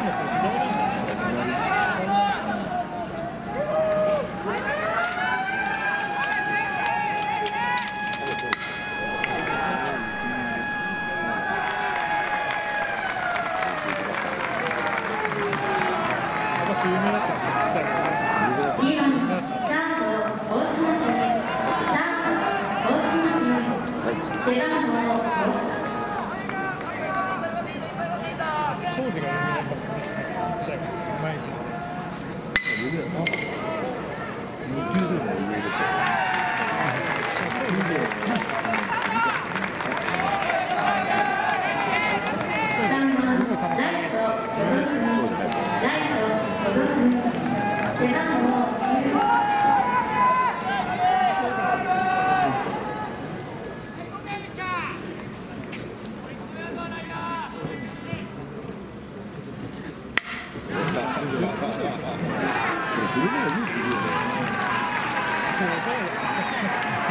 足の左な、背番号上だよな二級でも上でし三番ライトょそうじゃないかライト背番号でもそれでも勇気いるよねそうだから